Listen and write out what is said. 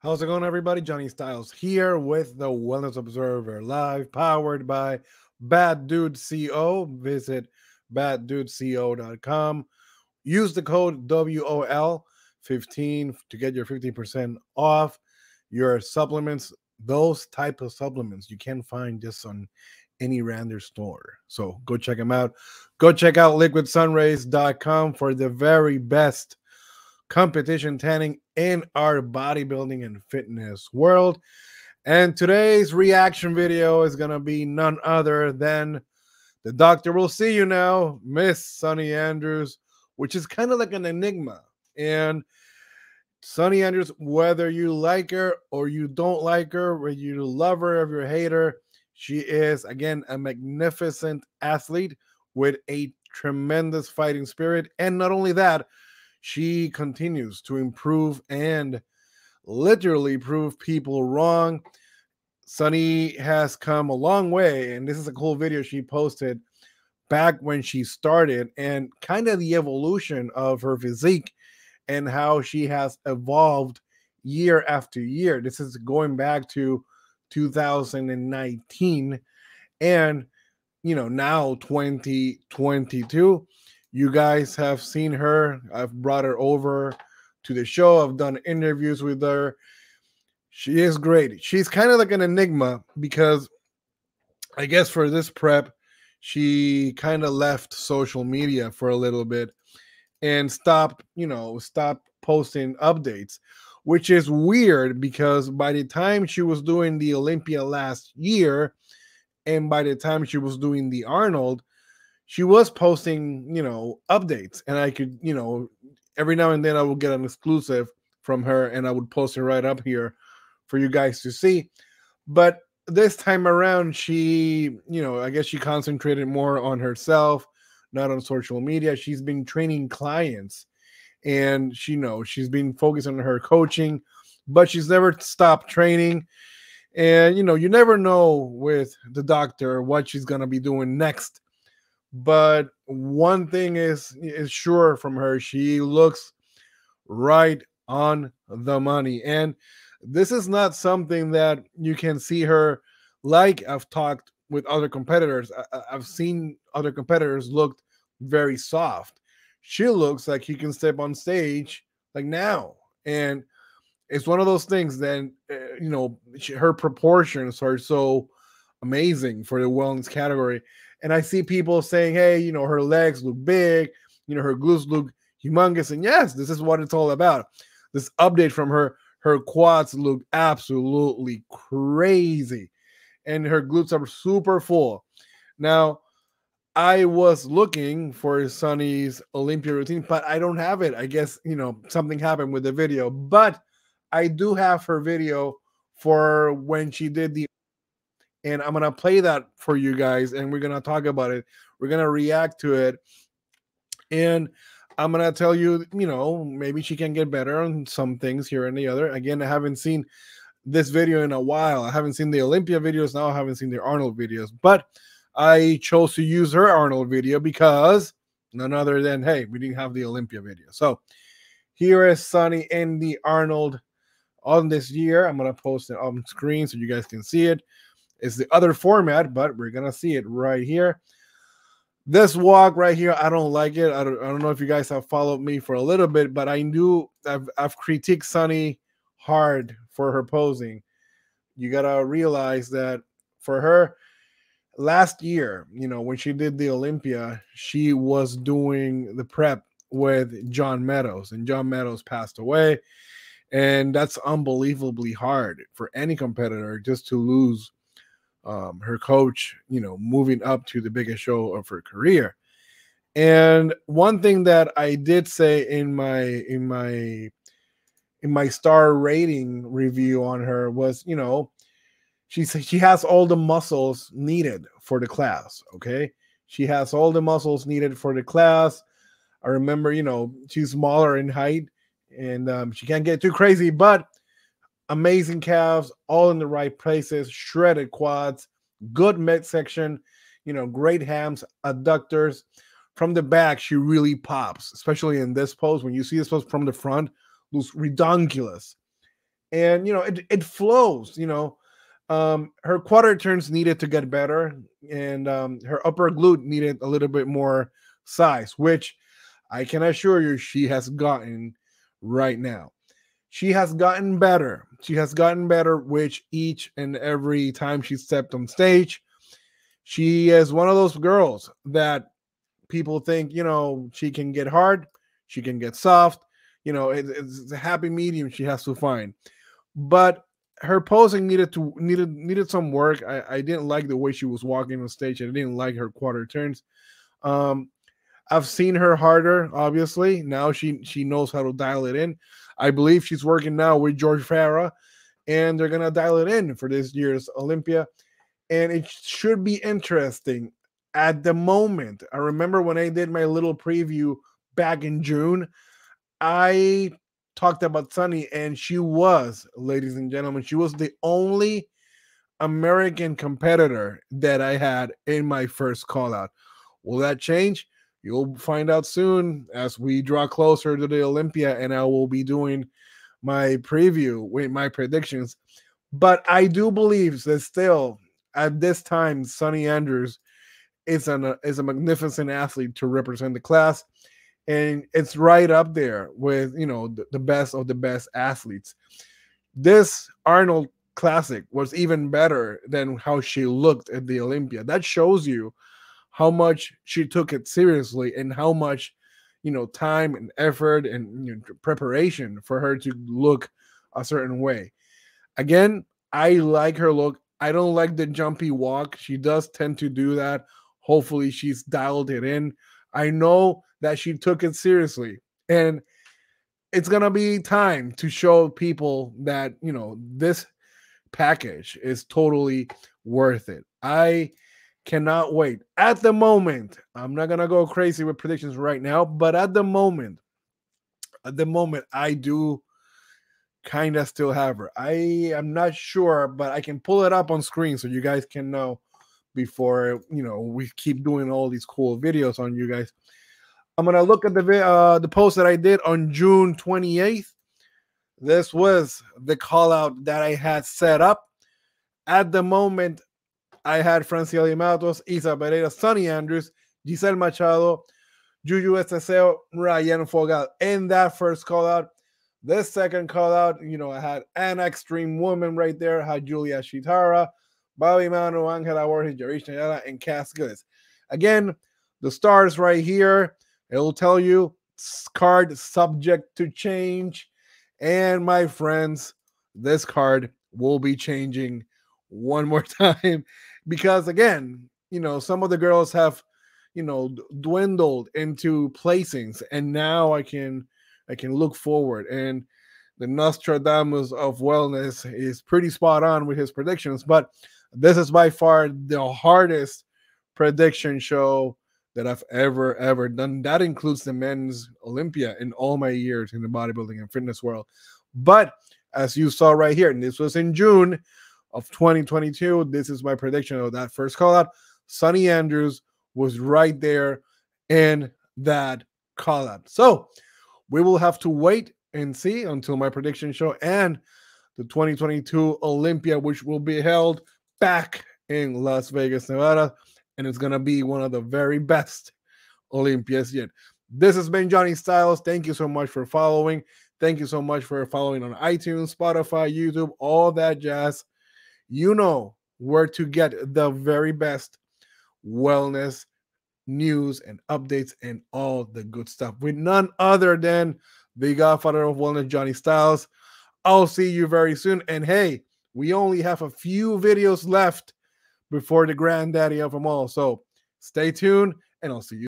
How's it going, everybody? Johnny Styles here with the Wellness Observer Live, powered by Bad Dude CO. Visit baddudeco.com. Use the code WOL15 to get your 15% off your supplements. Those type of supplements you can find just on any random store. So go check them out. Go check out liquidsunrays.com for the very best competition tanning in our bodybuilding and fitness world. And today's reaction video is going to be none other than the doctor will see you now, Miss Sunny Andrews, which is kind of like an enigma. And Sunny Andrews, whether you like her or you don't like her, whether you love her or you hate her, she is again a magnificent athlete with a tremendous fighting spirit. And not only that, she continues to improve and literally prove people wrong. Sunny has come a long way, and this is a cool video she posted back when she started and kind of the evolution of her physique and how she has evolved year after year. This is going back to 2019 and you know now 2022 you guys have seen her. I've brought her over to the show. I've done interviews with her. She is great. She's kind of like an enigma because I guess for this prep, she kind of left social media for a little bit and stopped, you know, stopped posting updates, which is weird because by the time she was doing the Olympia last year, and by the time she was doing the Arnold, she was posting, you know, updates, and I could, you know, every now and then I would get an exclusive from her, and I would post it right up here for you guys to see. But this time around, she, you know, I guess she concentrated more on herself, not on social media. She's been training clients, and she knows she's been focused on her coaching, but she's never stopped training. And you know, you never know with the doctor what she's gonna be doing next but one thing is is sure from her she looks right on the money and this is not something that you can see her like i've talked with other competitors. I, have seen other competitors looked very soft. She looks like she can step on stage like now and it's one of those things that uh, you know she, her proportions are so amazing for the wellness category and I see people saying, hey, you know, her legs look big, you know, her glutes look humongous. And yes, this is what it's all about. This update from her, her quads look absolutely crazy. And her glutes are super full. Now, I was looking for Sunny's Olympia routine, but I don't have it. I guess, you know, something happened with the video, but I do have her video for when she did the and I'm gonna play that for you guys, and we're gonna talk about it. We're gonna react to it, and I'm gonna tell you, you know, maybe she can get better on some things here and the other. Again, I haven't seen this video in a while. I haven't seen the Olympia videos now. I haven't seen the Arnold videos, but I chose to use her Arnold video because none other than hey, we didn't have the Olympia video. So here is Sunny and the Arnold on this year. I'm gonna post it on screen so you guys can see it is the other format, but we're gonna see it right here. This walk right here, I don't like it. I don't, I don't know if you guys have followed me for a little bit, but I knew I've, I've critiqued Sunny hard for her posing. You gotta realize that for her, last year, you know, when she did the Olympia, she was doing the prep with John Meadows, and John Meadows passed away. And that's unbelievably hard for any competitor just to lose um, her coach, you know, moving up to the biggest show of her career. And one thing that I did say in my in my in my star rating review on her was, you know, she she has all the muscles needed for the class. Okay, she has all the muscles needed for the class. I remember, you know, she's smaller in height and um, she can't get too crazy, but amazing calves, all in the right places, shredded quads, good midsection, you know, great hams, adductors. From the back, she really pops, especially in this pose. When you see this pose from the front, looks redonkulous. and you know it, it flows you know um her quarter turns needed to get better and um her upper glute needed a little bit more size which i can assure you she has gotten right now she has gotten better she has gotten better which each and every time she stepped on stage she is one of those girls that people think you know she can get hard she can get soft you know it, it's a happy medium she has to find but her posing needed to needed needed some work. I, I didn't like the way she was walking on stage. I didn't like her quarter turns. Um, I've seen her harder, obviously. Now she she knows how to dial it in. I believe she's working now with George Farah, and they're gonna dial it in for this year's Olympia. And it should be interesting at the moment. I remember when I did my little preview back in June, I talked about Sunny, and she was, ladies and gentlemen, she was the only American competitor that I had in my first call out. Will that change? You'll find out soon as we draw closer to the Olympia, and I will be doing my preview with my predictions. But I do believe that still at this time, Sunny Andrews is an is a magnificent athlete to represent the class and it's right up there with you know the, the best of the best athletes. This Arnold Classic was even better than how she looked at the Olympia. That shows you how much she took it seriously and how much you know time and effort and you know, preparation for her to look a certain way. Again, I like her look. I don't like the jumpy walk. She does tend to do that. Hopefully, she's dialed it in. I know that she took it seriously. And it's to be time to show people that, you know, this package is totally worth it. I cannot wait. At the moment, I'm not to go crazy with predictions right now, but at the moment, at the moment, I do kind of still have her. I am not sure, but I can pull it up on screen so you guys can know before you know we keep doing all these cool videos on you guys. I'm gonna look at the uh, the post that I did on June 28th. This was the call out that I had set up. At the moment, I had Francielle Mattos, Isa Pereira, Sunny Andrews, Giselle Machado, Juju Esteseo, Ryan Fogal in that first call out. This second call out, you know, I had an extreme woman right there, I had Julia Shitara, Bobby Manu, Angela Borges, Yarishna Ayala, and Cass Gillis. Again, the stars right here. It'll tell you card subject to change. And my friends, this card will be changing one more time because again, you know, some of the girls have, you know, dwindled into placings and now I can I can look forward and the Nostradamus of wellness is pretty spot on with his predictions, but this is by far the hardest prediction show that I've ever, ever done. That includes the men's Olympia in all my years in the bodybuilding and fitness world. But as you saw right here, and this was in June of 2022, this is my prediction of that first call out. Sunny Andrews was right there in that call out. So we will have to wait and see until my prediction show and the 2022 Olympia, which will be held back in Las Vegas, Nevada, and it's going to be one of the very best Olympias yet. This has been Johnny Styles. Thank you so much for following. Thank you so much for following on iTunes, Spotify, YouTube, all that jazz. You know where to get the very best wellness news and updates and all the good stuff with none other than the godfather of wellness, Johnny Styles. I'll see you very soon. And hey, we only have a few videos left before the granddaddy of them all. So stay tuned and I'll see you.